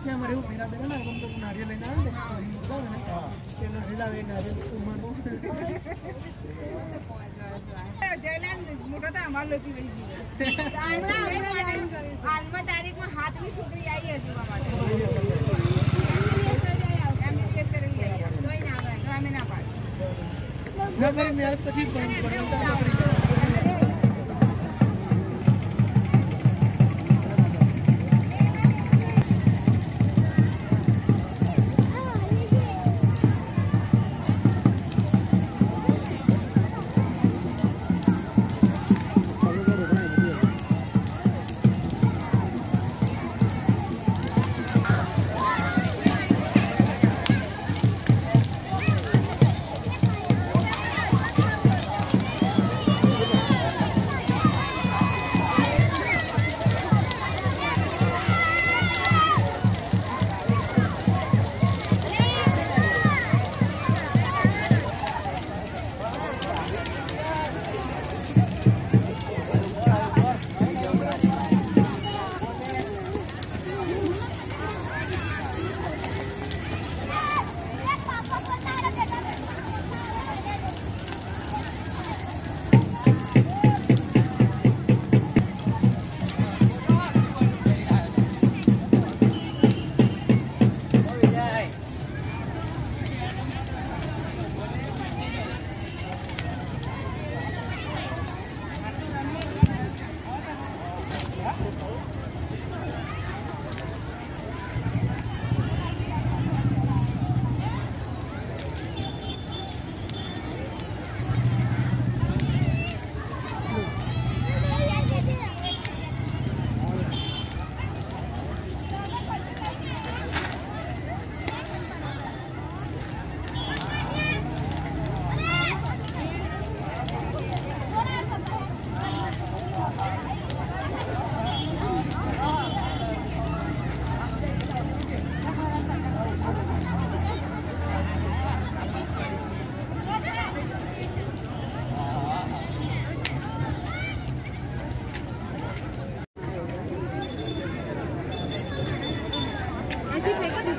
એટલે અમારે એવું ફેરા દેવા ને આમ તો નારિયેલ લઈને આવે ને ફરી મૂકતા હોય ને એટલે નારિયેલ આવે નારિયેલ ઉંમરનું જયલાલ મોટો તો અમાર લોકી વહી ગયો હાલમાં તારીખમાં હાથની છોકરી આવી હતી મારા માટે MBBS